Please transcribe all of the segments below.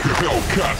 Hellcat.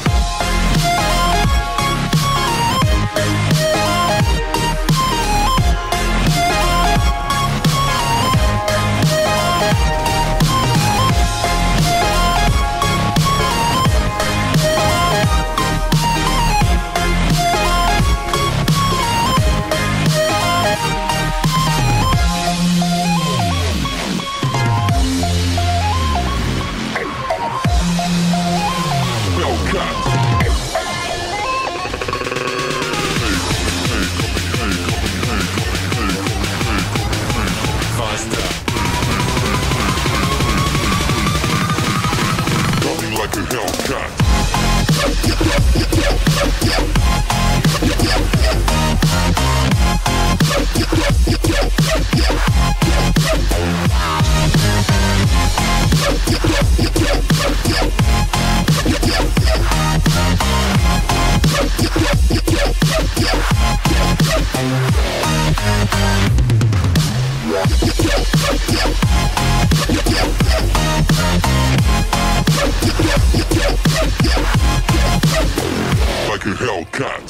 Yeah. Cut.